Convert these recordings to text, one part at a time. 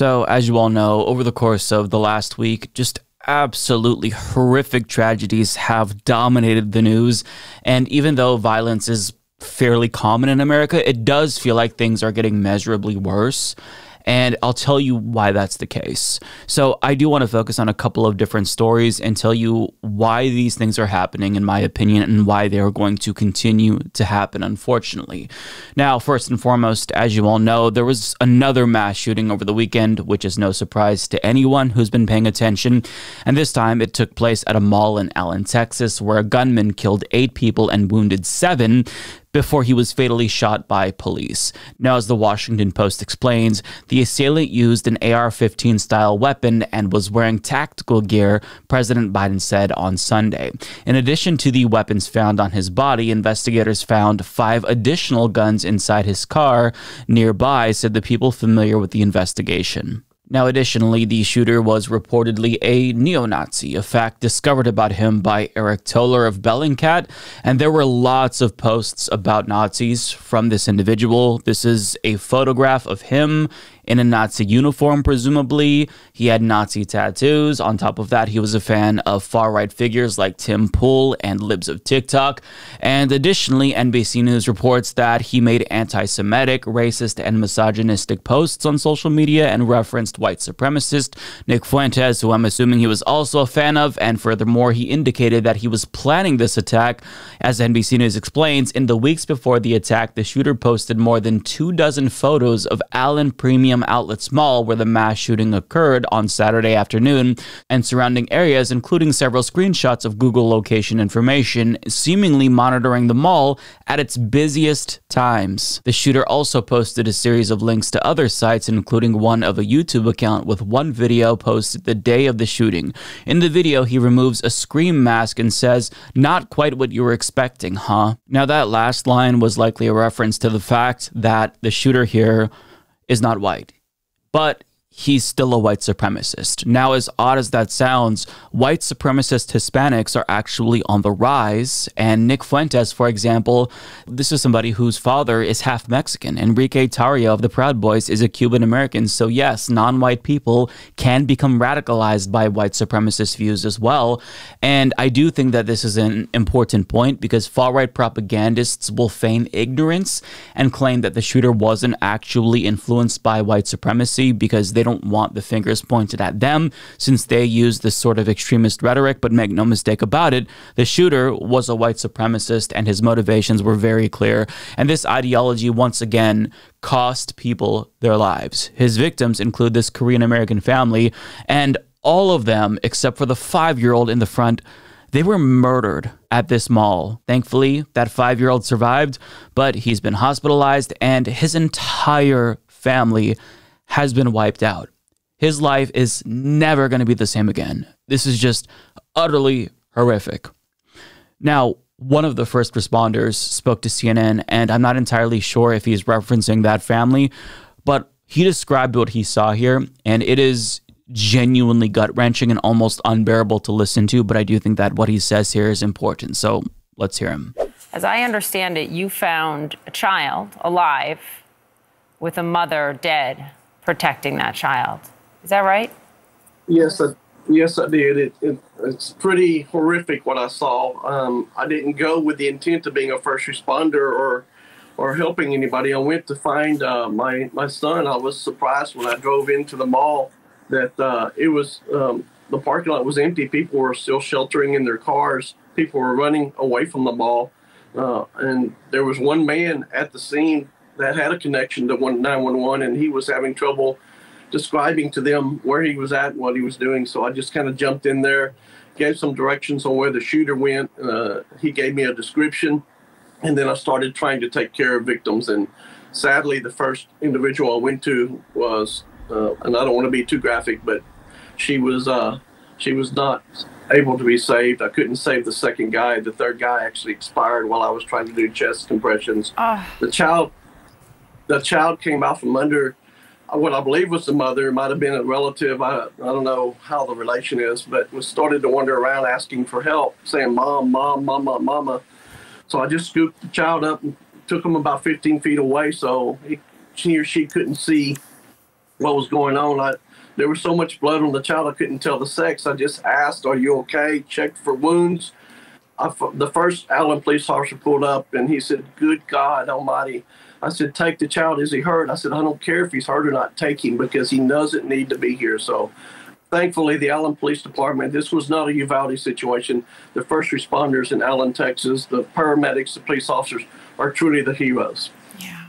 So, as you all know, over the course of the last week, just absolutely horrific tragedies have dominated the news. And even though violence is fairly common in America, it does feel like things are getting measurably worse. And I'll tell you why that's the case. So, I do want to focus on a couple of different stories and tell you why these things are happening, in my opinion, and why they are going to continue to happen, unfortunately. Now, first and foremost, as you all know, there was another mass shooting over the weekend, which is no surprise to anyone who's been paying attention. And this time it took place at a mall in Allen, Texas, where a gunman killed eight people and wounded seven before he was fatally shot by police. Now, as the Washington Post explains, the assailant used an AR 15 style weapon and was wearing tactical gear, President Biden said on Sunday. In addition to the weapons found on his body, investigators found five additional guns inside his car nearby, said the people familiar with the investigation. Now, additionally, the shooter was reportedly a neo Nazi, a fact discovered about him by Aric Toler of Bellingcat. And there were lots of posts about Nazis from this individual. This is a photograph of him in a Nazi uniform, presumably. He had Nazi tattoos. On top of that, he was a fan of far right figures like Tim Pool and Libs of TikTok. And additionally, NBC News reports that he made anti Semitic, racist, and misogynistic posts on social media and referenced white supremacist Nick Fuentes, who I'm assuming he was also a fan of. And furthermore, he indicated that he was planning this attack. As NBC News explains, in the weeks before the attack, the shooter posted more than two dozen photos of Allen Premium Outlets Mall, where the mass shooting occurred on Saturday afternoon, and surrounding areas, including several screenshots of Google location information, seemingly monitoring the mall at its busiest times. The shooter also posted a series of links to other sites, including one of a YouTube account with one video posted the day of the shooting. In the video, he removes a scream mask and says, Not quite what you were expecting, huh? Now, that last line was likely a reference to the fact that the shooter here is not white. But he's still a white supremacist. Now, as odd as that sounds, white supremacist Hispanics are actually on the rise. And Nick Fuentes, for example, this is somebody whose father is half Mexican. Enrique Tarrio of the Proud Boys is a Cuban American. So, yes, non white people can become radicalized by white supremacist views as well. And I do think that this is an important point because far right propagandists will feign ignorance and claim that the shooter wasn't actually influenced by white supremacy because they they don't want the fingers pointed at them since they use this sort of extremist rhetoric. But make no mistake about it, the shooter was a white supremacist and his motivations were very clear. And this ideology, once again, cost people their lives. His victims include this Korean American family, and all of them, except for the five year old in the front, they were murdered at this mall. Thankfully, that five year old survived, but he's been hospitalized and his entire family has been wiped out. His life is never going to be the same again. This is just utterly horrific. Now, one of the first responders spoke to CNN, and I'm not entirely sure if he's referencing that family, but he described what he saw here, and it is genuinely gut wrenching and almost unbearable to listen to. But I do think that what he says here is important. So let's hear him. As I understand it, you found a child alive with a mother dead protecting that child. Is that right? Yes, I, yes, I did. It, it, it's pretty horrific what I saw. Um, I didn't go with the intent of being a first responder or or helping anybody. I went to find uh, my my son. I was surprised when I drove into the mall that uh, it was um, the parking lot was empty. People were still sheltering in their cars. People were running away from the mall, uh, and there was one man at the scene that had a connection to 911 and he was having trouble describing to them where he was at and what he was doing. So I just kind of jumped in there, gave some directions on where the shooter went. Uh, he gave me a description, and then I started trying to take care of victims. And sadly, the first individual I went to was, uh, and I don't want to be too graphic, but she was uh, she was not able to be saved. I couldn't save the second guy. The third guy actually expired while I was trying to do chest compressions. Oh. The child the child came out from under uh, what I believe was the mother. Might have been a relative. I, I don't know how the relation is, but was started to wander around asking for help, saying, Mom, Mom, Mama, Mama. So I just scooped the child up and took him about 15 feet away so he, he or she couldn't see what was going on. I, there was so much blood on the child, I couldn't tell the sex. I just asked, "Are you okay?" Checked for wounds. I, the first Allen police officer pulled up, and he said, "Good God Almighty." I said, take the child. Is he hurt? I said, I don't care if he's hurt or not. Take him because he doesn't need to be here. So thankfully, the Allen Police Department, this was not a Uvalde situation. The first responders in Allen, Texas, the paramedics, the police officers are truly the heroes. Yeah.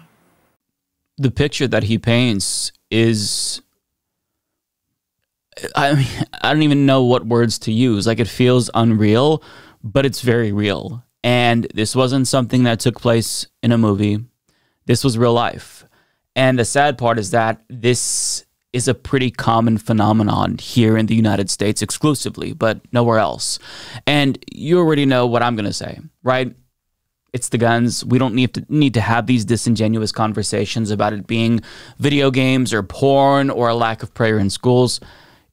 The picture that he paints is. I mean, I don't even know what words to use. Like it feels unreal, but it's very real. And this wasn't something that took place in a movie. This was real life. And the sad part is that this is a pretty common phenomenon here in the United States exclusively, but nowhere else. And you already know what I'm going to say, right? It's the guns. We don't need to need to have these disingenuous conversations about it being video games or porn or a lack of prayer in schools.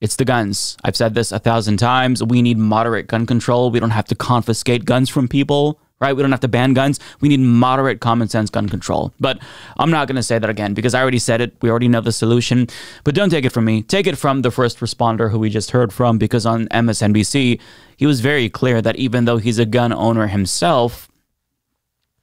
It's the guns. I've said this a thousand times. We need moderate gun control. We don't have to confiscate guns from people right? We don't have to ban guns. We need moderate common sense gun control. But I'm not going to say that again because I already said it. We already know the solution. But don't take it from me. Take it from the first responder who we just heard from because on MSNBC, he was very clear that even though he's a gun owner himself,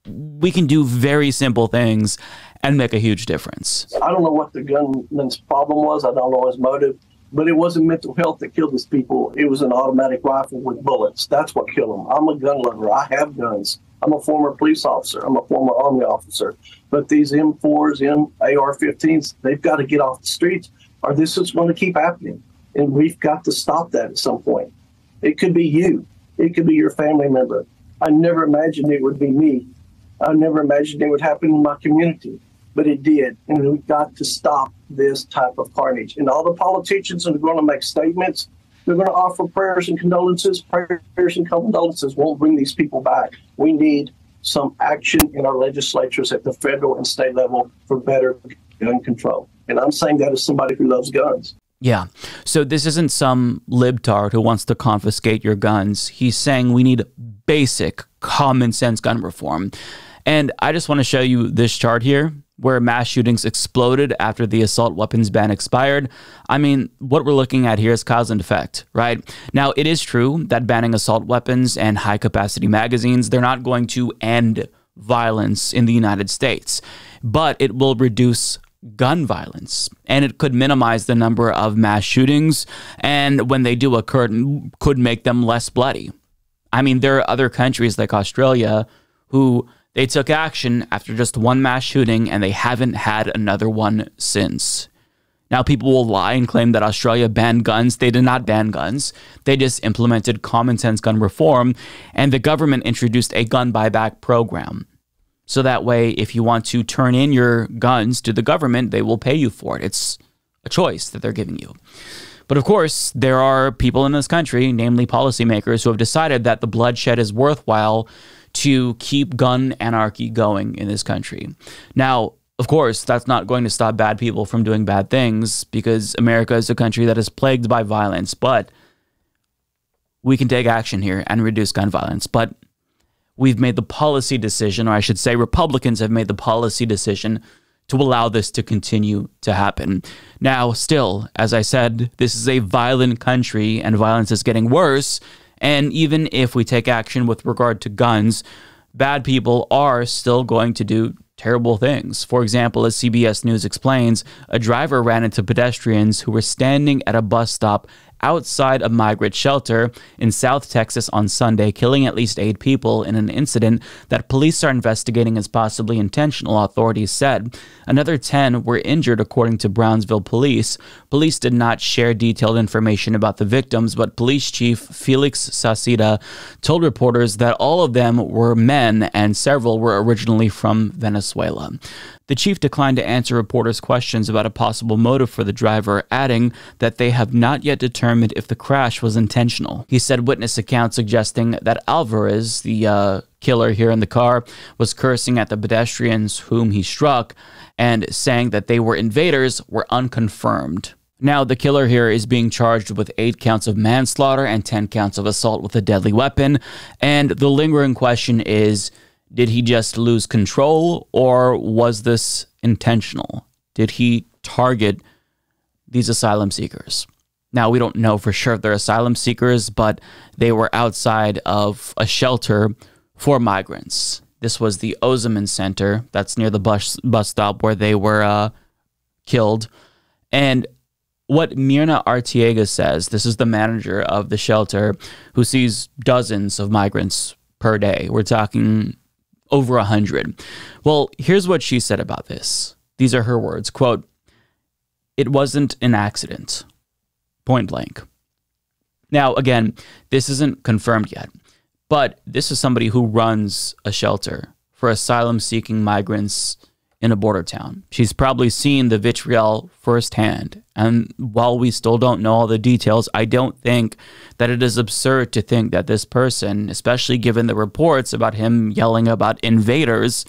we can do very simple things and make a huge difference. I don't know what the gunman's problem was. I don't know his motive but it wasn't mental health that killed these people. It was an automatic rifle with bullets. That's what killed them. I'm a gun lover. I have guns. I'm a former police officer. I'm a former Army officer. But these M4s, M AR-15s, they've got to get off the streets, or this is going to keep happening. And we've got to stop that at some point. It could be you. It could be your family member. I never imagined it would be me. I never imagined it would happen in my community but it did. And we've got to stop this type of carnage. And all the politicians are going to make statements. They're going to offer prayers and condolences. Prayers and condolences won't bring these people back. We need some action in our legislatures at the federal and state level for better gun control. And I'm saying that as somebody who loves guns. Yeah. So this isn't some libtard who wants to confiscate your guns. He's saying we need basic common sense gun reform. And I just want to show you this chart here where mass shootings exploded after the assault weapons ban expired. I mean, what we're looking at here is cause and effect, right? Now, it is true that banning assault weapons and high capacity magazines, they're not going to end violence in the United States, but it will reduce gun violence and it could minimize the number of mass shootings and when they do occur could make them less bloody. I mean, there are other countries like Australia who they took action after just one mass shooting and they haven't had another one since. Now, people will lie and claim that Australia banned guns. They did not ban guns. They just implemented common sense gun reform, and the government introduced a gun buyback program. So that way, if you want to turn in your guns to the government, they will pay you for it. It's a choice that they're giving you. But of course, there are people in this country, namely policymakers, who have decided that the bloodshed is worthwhile to keep gun anarchy going in this country. Now, of course, that's not going to stop bad people from doing bad things because America is a country that is plagued by violence, but we can take action here and reduce gun violence. But we've made the policy decision, or I should say, Republicans have made the policy decision to allow this to continue to happen. Now, still, as I said, this is a violent country and violence is getting worse. And even if we take action with regard to guns, bad people are still going to do terrible things. For example, as CBS News explains, a driver ran into pedestrians who were standing at a bus stop outside a migrant shelter in South Texas on Sunday, killing at least eight people in an incident that police are investigating as possibly intentional, authorities said. Another 10 were injured, according to Brownsville police. Police did not share detailed information about the victims, but police chief Felix Sauceda told reporters that all of them were men and several were originally from Venezuela. The chief declined to answer reporters' questions about a possible motive for the driver, adding that they have not yet determined if the crash was intentional. He said witness accounts suggesting that Alvarez, the uh, killer here in the car, was cursing at the pedestrians whom he struck and saying that they were invaders were unconfirmed. Now, the killer here is being charged with eight counts of manslaughter and 10 counts of assault with a deadly weapon. And the lingering question is did he just lose control or was this intentional? Did he target these asylum seekers. Now, we don't know for sure if they're asylum seekers, but they were outside of a shelter for migrants. This was the Ozanam Center that's near the bus, bus stop where they were uh, killed. And what Mirna Artiega says, this is the manager of the shelter who sees dozens of migrants per day. We're talking over a hundred. Well, here's what she said about this. These are her words. Quote, it wasn't an accident. Point blank. Now, again, this isn't confirmed yet, but this is somebody who runs a shelter for asylum seeking migrants in a border town. She's probably seen the vitriol firsthand. And while we still don't know all the details, I don't think that it is absurd to think that this person, especially given the reports about him yelling about invaders,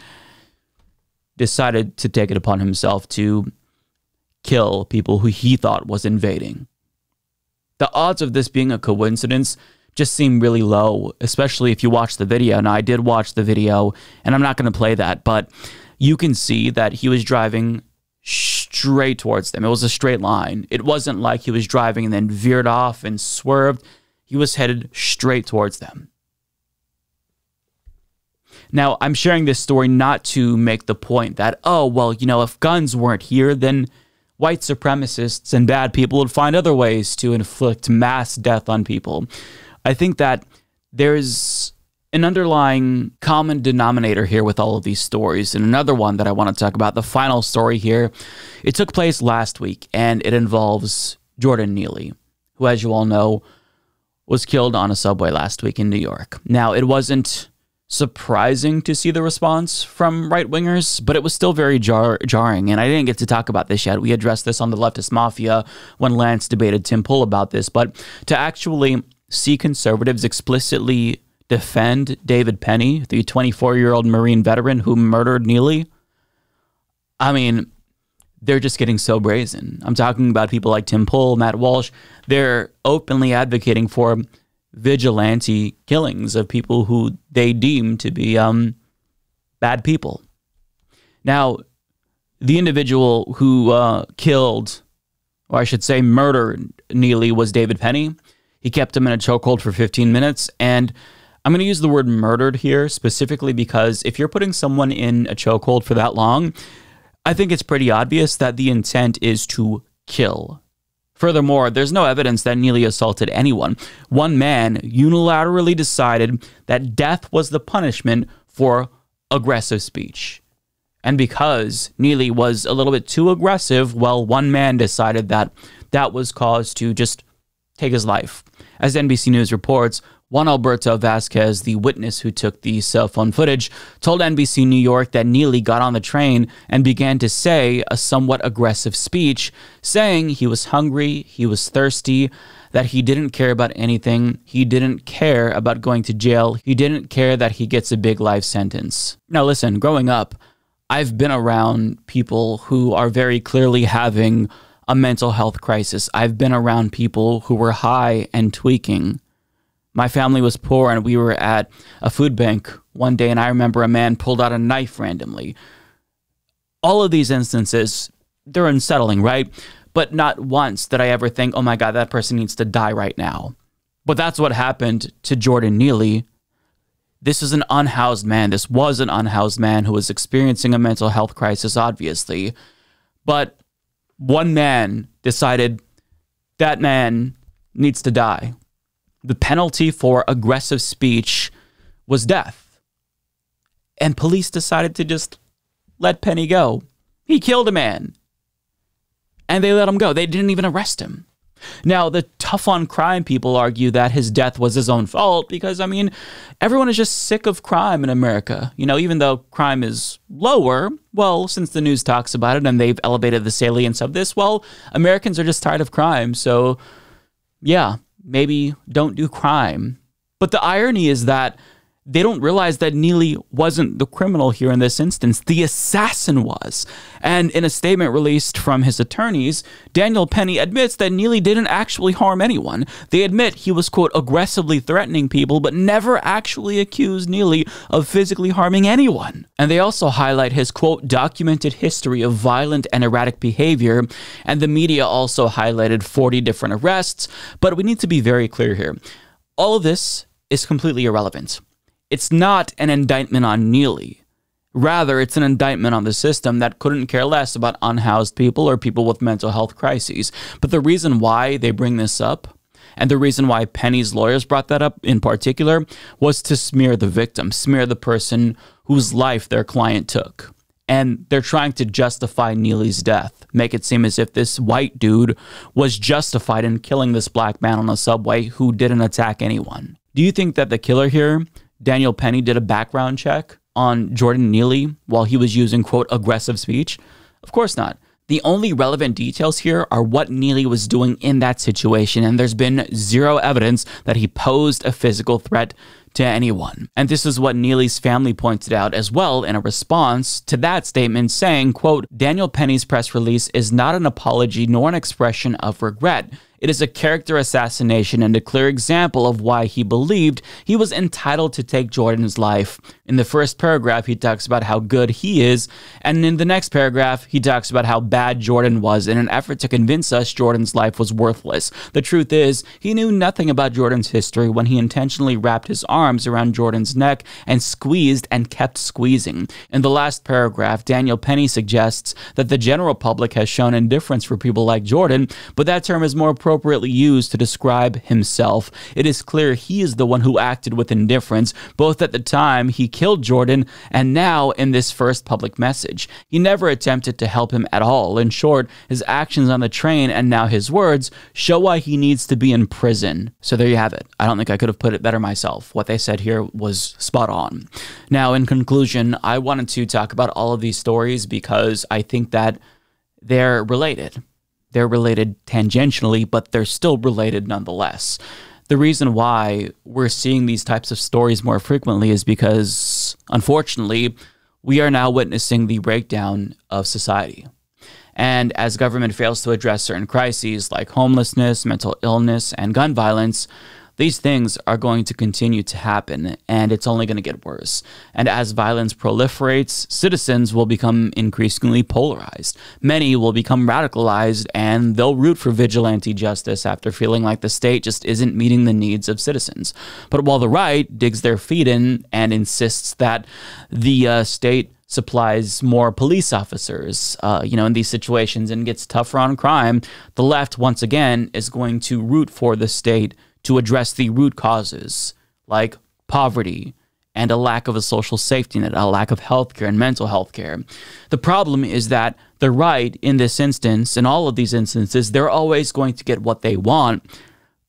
decided to take it upon himself to kill people who he thought was invading. The odds of this being a coincidence just seem really low, especially if you watch the video. Now, I did watch the video, and I'm not going to play that, but you can see that he was driving straight towards them. It was a straight line. It wasn't like he was driving and then veered off and swerved. He was headed straight towards them. Now, I'm sharing this story not to make the point that, oh, well, you know, if guns weren't here, then white supremacists and bad people would find other ways to inflict mass death on people. I think that there's an underlying common denominator here with all of these stories. And another one that I want to talk about, the final story here, it took place last week and it involves Jordan Neely, who, as you all know, was killed on a subway last week in New York. Now, it wasn't surprising to see the response from right wingers, but it was still very jar- jarring. And I didn't get to talk about this yet. We addressed this on the Leftist Mafia when Lance debated Tim Pool about this. But to actually see conservatives explicitly defend David Penny, the 24 year old Marine veteran who murdered Neely, I mean, they're just getting so brazen. I'm talking about people like Tim Pool, Matt Walsh. They're openly advocating for vigilante killings of people who they deem to be um, bad people. Now, the individual who uh, killed, or I should say, murdered Neely was David Penny. He kept him in a chokehold for 15 minutes, and I'm going to use the word murdered here specifically because if you're putting someone in a chokehold for that long, I think it's pretty obvious that the intent is to kill. Furthermore, there's no evidence that Neely assaulted anyone. One man unilaterally decided that death was the punishment for aggressive speech. And because Neely was a little bit too aggressive, well, one man decided that that was cause to just take his life. As NBC News reports, Juan Alberto Vasquez, the witness who took the cell phone footage, told NBC New York that Neely got on the train and began to say a somewhat aggressive speech, saying he was hungry, he was thirsty, that he didn't care about anything, he didn't care about going to jail, he didn't care that he gets a big life sentence. Now, listen, growing up, I've been around people who are very clearly having a mental health crisis. I've been around people who were high and tweaking. My family was poor and we were at a food bank one day, and I remember a man pulled out a knife randomly. All of these instances, they're unsettling, right? But not once did I ever think, oh my God, that person needs to die right now. But that's what happened to Jordan Neely. This is an unhoused man. This was an unhoused man who was experiencing a mental health crisis, obviously. But one man decided that man needs to die the penalty for aggressive speech was death. And police decided to just let Penny go. He killed a man. And they let him go. They didn't even arrest him. Now, the tough on crime people argue that his death was his own fault because, I mean, everyone is just sick of crime in America. You know, even though crime is lower, well, since the news talks about it and they've elevated the salience of this, well, Americans are just tired of crime. So, yeah, maybe don't do crime. But the irony is that they don't realize that Neely wasn't the criminal here in this instance. The assassin was. And in a statement released from his attorneys, Daniel Penny admits that Neely didn't actually harm anyone. They admit he was, quote, aggressively threatening people, but never actually accused Neely of physically harming anyone. And they also highlight his, quote, documented history of violent and erratic behavior. And the media also highlighted 40 different arrests. But we need to be very clear here. All of this is completely irrelevant it's not an indictment on Neely. Rather, it's an indictment on the system that couldn't care less about unhoused people or people with mental health crises. But the reason why they bring this up, and the reason why Penny's lawyers brought that up in particular, was to smear the victim, smear the person whose life their client took. And they're trying to justify Neely's death, make it seem as if this white dude was justified in killing this black man on the subway who didn't attack anyone. Do you think that the killer here Daniel Penny did a background check on Jordan Neely while he was using, quote, aggressive speech? Of course not. The only relevant details here are what Neely was doing in that situation, and there's been zero evidence that he posed a physical threat to anyone. And this is what Neely's family pointed out as well in a response to that statement saying, quote, Daniel Penny's press release is not an apology nor an expression of regret. It is a character assassination and a clear example of why he believed he was entitled to take Jordan's life. In the first paragraph, he talks about how good he is, and in the next paragraph, he talks about how bad Jordan was in an effort to convince us Jordan's life was worthless. The truth is, he knew nothing about Jordan's history when he intentionally wrapped his arms around Jordan's neck and squeezed and kept squeezing. In the last paragraph, Daniel Penny suggests that the general public has shown indifference for people like Jordan, but that term is more appropriately used to describe himself. It is clear he is the one who acted with indifference, both at the time he killed Jordan and now in this first public message. He never attempted to help him at all. In short, his actions on the train and now his words show why he needs to be in prison. So there you have it. I don't think I could have put it better myself. What they said here was spot on. Now, in conclusion, I wanted to talk about all of these stories because I think that they're related. They're related tangentially, but they're still related nonetheless. The reason why we're seeing these types of stories more frequently is because, unfortunately, we are now witnessing the breakdown of society. And as government fails to address certain crises like homelessness, mental illness, and gun violence, these things are going to continue to happen and it's only going to get worse. And as violence proliferates, citizens will become increasingly polarized. Many will become radicalized and they'll root for vigilante justice after feeling like the state just isn't meeting the needs of citizens. But while the right digs their feet in and insists that the uh, state supplies more police officers, uh, you know, in these situations and gets tougher on crime, the left once again is going to root for the state to address the root causes like poverty and a lack of a social safety net, a lack of healthcare and mental health care. The problem is that the right, in this instance, in all of these instances, they're always going to get what they want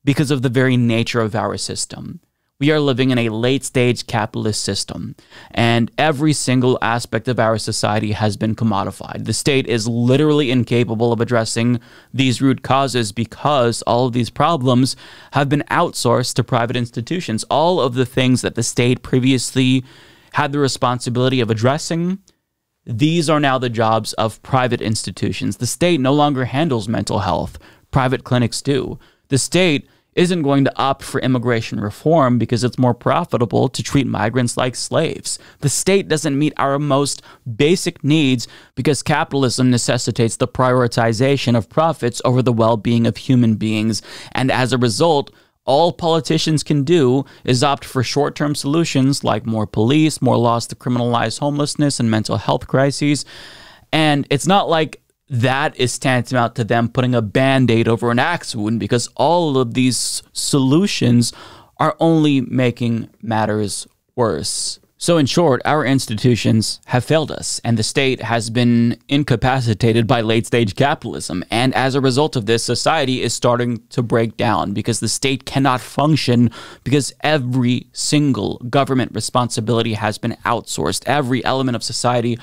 because of the very nature of our system. We are living in a late stage capitalist system, and every single aspect of our society has been commodified. The state is literally incapable of addressing these root causes because all of these problems have been outsourced to private institutions. All of the things that the state previously had the responsibility of addressing. These are now the jobs of private institutions. The state no longer handles mental health, private clinics do. The state isn't going to opt for immigration reform because it's more profitable to treat migrants like slaves. The state doesn't meet our most basic needs because capitalism necessitates the prioritization of profits over the well being of human beings. And as a result, all politicians can do is opt for short term solutions like more police, more laws to criminalize homelessness and mental health crises. And it's not like that is tantamount to them putting a band aid over an axe wound because all of these solutions are only making matters worse. So, in short, our institutions have failed us, and the state has been incapacitated by late stage capitalism. And as a result of this, society is starting to break down because the state cannot function because every single government responsibility has been outsourced. Every element of society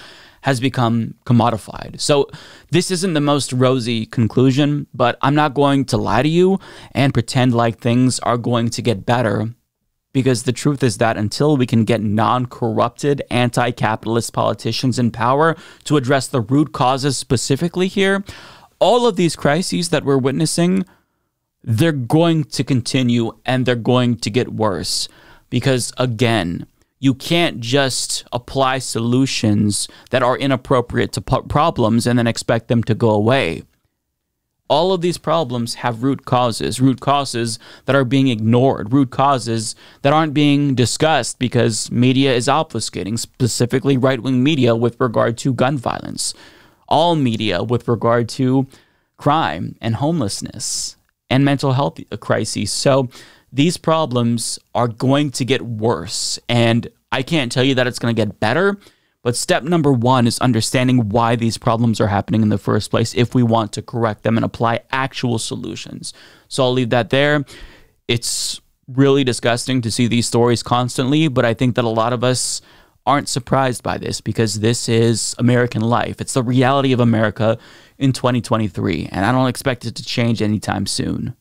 has become commodified. So, this isn't the most rosy conclusion, but I'm not going to lie to you and pretend like things are going to get better because the truth is that until we can get non corrupted, anti capitalist politicians in power to address the root causes specifically here, all of these crises that we're witnessing, they're going to continue and they're going to get worse. Because again, you can't just apply solutions that are inappropriate to problems and then expect them to go away all of these problems have root causes, root causes that are being ignored, root causes that aren't being discussed because media is obfuscating, specifically right wing media with regard to gun violence, all media with regard to crime and homelessness and mental health crises. So these problems are going to get worse. And I can't tell you that it's going to get better but step number one is understanding why these problems are happening in the first place if we want to correct them and apply actual solutions. So I'll leave that there. It's really disgusting to see these stories constantly, but I think that a lot of us aren't surprised by this because this is American life. It's the reality of America in 2023, and I don't expect it to change anytime soon.